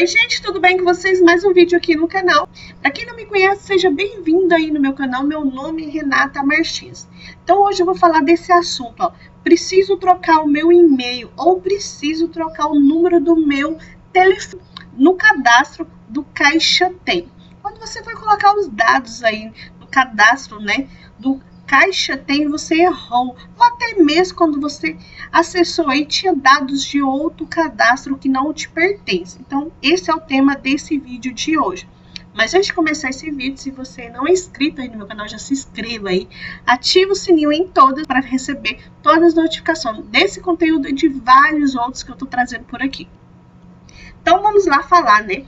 Oi gente, tudo bem com vocês? Mais um vídeo aqui no canal. Para quem não me conhece, seja bem-vindo aí no meu canal. Meu nome é Renata Martins. Então hoje eu vou falar desse assunto, ó. Preciso trocar o meu e-mail ou preciso trocar o número do meu telefone no cadastro do Caixa Tem. Quando você for colocar os dados aí no cadastro, né, do Caixa Tem, você errou. Ou até mesmo quando você acessou e tinha dados de outro cadastro que não te pertence. Então, esse é o tema desse vídeo de hoje. Mas antes de começar esse vídeo, se você não é inscrito aí no meu canal, já se inscreva aí. Ative o sininho em todas para receber todas as notificações desse conteúdo e de vários outros que eu estou trazendo por aqui. Então vamos lá falar, né,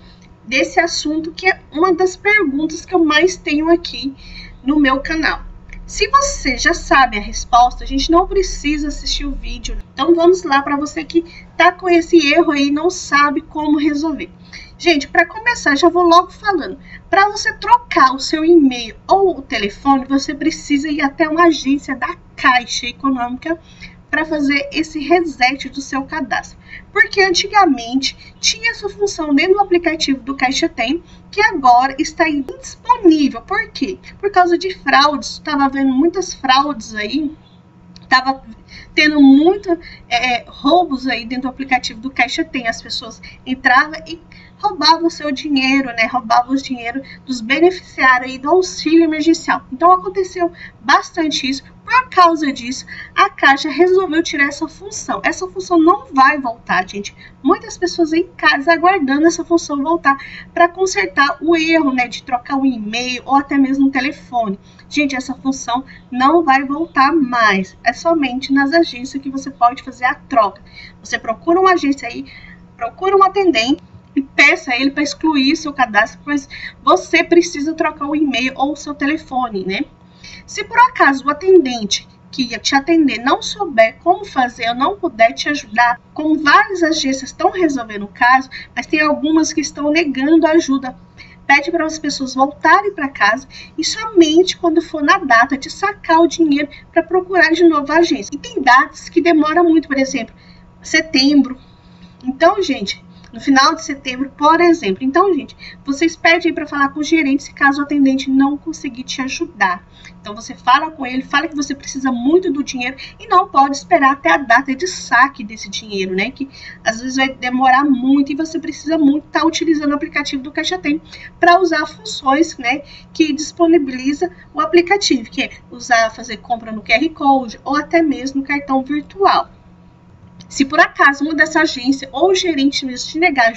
desse assunto que é uma das perguntas que eu mais tenho aqui no meu canal. Se você já sabe a resposta, a gente não precisa assistir o vídeo. Então vamos lá para você que tá com esse erro aí e não sabe como resolver. Gente, para começar, já vou logo falando. Para você trocar o seu e-mail ou o telefone, você precisa ir até uma agência da Caixa Econômica para fazer esse reset do seu cadastro. Porque antigamente tinha essa função dentro do aplicativo do Caixa Tem, que agora está indisponível. Por quê? Por causa de fraudes. Estava vendo muitas fraudes aí. Estava tendo muito é, roubos aí dentro do aplicativo do Caixa Tem. As pessoas entravam e roubavam o seu dinheiro, né? Roubavam o dinheiro dos beneficiários do auxílio emergencial. Então aconteceu bastante isso. Por causa disso, a Caixa resolveu tirar essa função. Essa função não vai voltar, gente. Muitas pessoas em casa aguardando essa função voltar para consertar o erro, né, de trocar um e-mail ou até mesmo um telefone. Gente, essa função não vai voltar mais. É somente nas agências que você pode fazer a troca. Você procura uma agência aí, procura um atendente peça a ele para excluir seu cadastro, pois você precisa trocar o e-mail ou o seu telefone, né? Se por acaso o atendente que ia te atender não souber como fazer ou não puder te ajudar, como várias agências estão resolvendo o caso, mas tem algumas que estão negando ajuda. Pede para as pessoas voltarem para casa e somente quando for na data de sacar o dinheiro para procurar de novo a agência. E tem datas que demoram muito, por exemplo, setembro. Então, gente, no final de setembro, por exemplo. Então, gente, vocês pedem para falar com o gerente se caso o atendente não conseguir te ajudar. Então, você fala com ele, fala que você precisa muito do dinheiro e não pode esperar até a data de saque desse dinheiro, né? Que às vezes vai demorar muito e você precisa muito estar tá utilizando o aplicativo do Caixa Tem para usar funções, né? Que disponibiliza o aplicativo, que é usar, fazer compra no QR Code ou até mesmo no cartão virtual. Se por acaso uma dessa agência ou o gerente mesmo te negar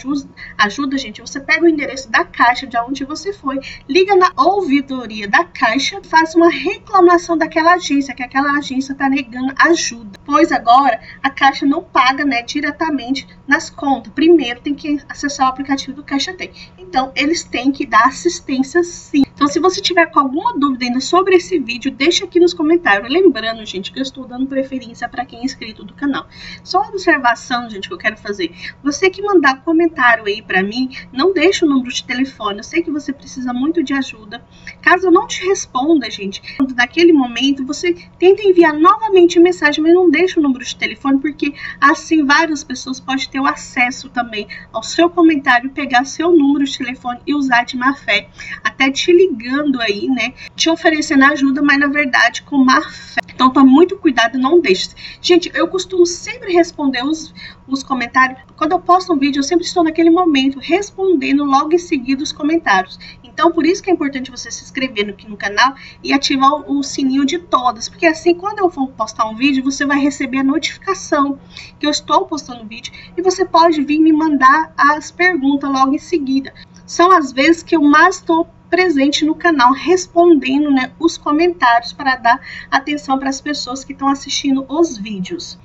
ajuda, gente, você pega o endereço da caixa de onde você foi, liga na ouvidoria da caixa, faz uma reclamação daquela agência, que aquela agência está negando ajuda. Pois agora a caixa não paga né, diretamente nas contas. Primeiro tem que acessar o aplicativo do Caixa Tem. Então, eles têm que dar assistência sim. Então, se você tiver com alguma dúvida ainda sobre esse vídeo, deixa aqui nos comentários. Lembrando, gente, que eu estou dando preferência para quem é inscrito do canal. Só uma observação, gente, que eu quero fazer. Você que mandar comentário aí para mim, não deixa o número de telefone. Eu sei que você precisa muito de ajuda. Caso eu não te responda, gente, naquele momento, você tenta enviar novamente mensagem, mas não deixa o número de telefone, porque assim várias pessoas podem ter o acesso também ao seu comentário, pegar seu número de telefone e usar de má fé, até te ligando aí, né, te oferecendo ajuda, mas na verdade com má fé. Então tome muito cuidado não deixe. Gente, eu costumo sempre responder os, os comentários. Quando eu posto um vídeo, eu sempre estou naquele momento respondendo logo em seguida os comentários. Então, por isso que é importante você se inscrever aqui no canal e ativar o, o sininho de todas. Porque assim, quando eu for postar um vídeo, você vai receber a notificação que eu estou postando vídeo. E você pode vir me mandar as perguntas logo em seguida. São as vezes que eu mais estou presente no canal respondendo né, os comentários para dar atenção para as pessoas que estão assistindo os vídeos.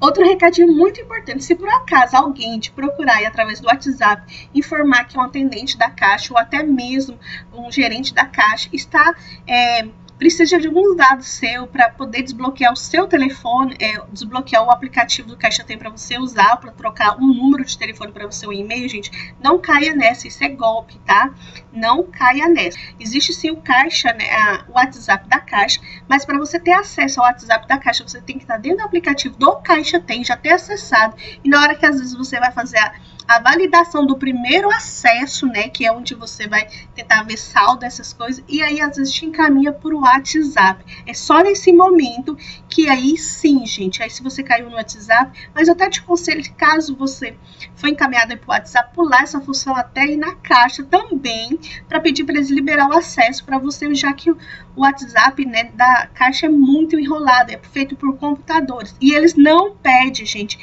Outro recadinho muito importante, se por acaso alguém te procurar aí através do WhatsApp informar que é um atendente da Caixa ou até mesmo um gerente da Caixa está é, precisa de alguns dados seu para poder desbloquear o seu telefone, é, desbloquear o aplicativo do Caixa Tem para você usar, para trocar um número de telefone para o seu e-mail, gente, não caia nessa, isso é golpe, tá? Não caia nessa. Existe sim o Caixa, né, a, o WhatsApp da Caixa, mas para você ter acesso ao WhatsApp da Caixa, você tem que estar dentro do aplicativo do Caixa Tem, já ter acessado, e na hora que às vezes você vai fazer a a validação do primeiro acesso, né, que é onde você vai tentar ver saldo, essas coisas, e aí às vezes te encaminha por WhatsApp. É só nesse momento que aí sim, gente, aí se você caiu no WhatsApp, mas eu até te aconselho que caso você foi encaminhado o WhatsApp, pular essa função até ir na caixa também, para pedir para eles liberar o acesso para você, já que o WhatsApp, né, da caixa é muito enrolado, é feito por computadores, e eles não pedem, gente,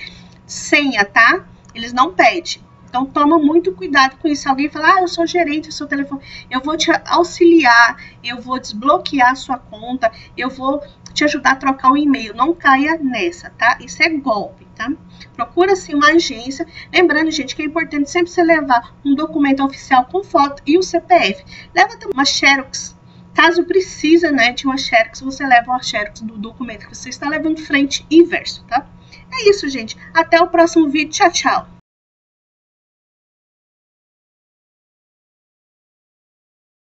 senha, tá? Eles não pedem. Então toma muito cuidado com isso. Alguém falar, ah, eu sou gerente do seu telefone, eu vou te auxiliar, eu vou desbloquear a sua conta, eu vou te ajudar a trocar o e-mail. Não caia nessa, tá? Isso é golpe, tá? Procura sim uma agência. Lembrando, gente, que é importante sempre você levar um documento oficial com foto e o CPF. Leva também uma Xerox. Caso precisa, né, de uma Xerox, você leva uma Xerox do documento que você está levando frente e verso, tá? É isso, gente. Até o próximo vídeo. Tchau, tchau.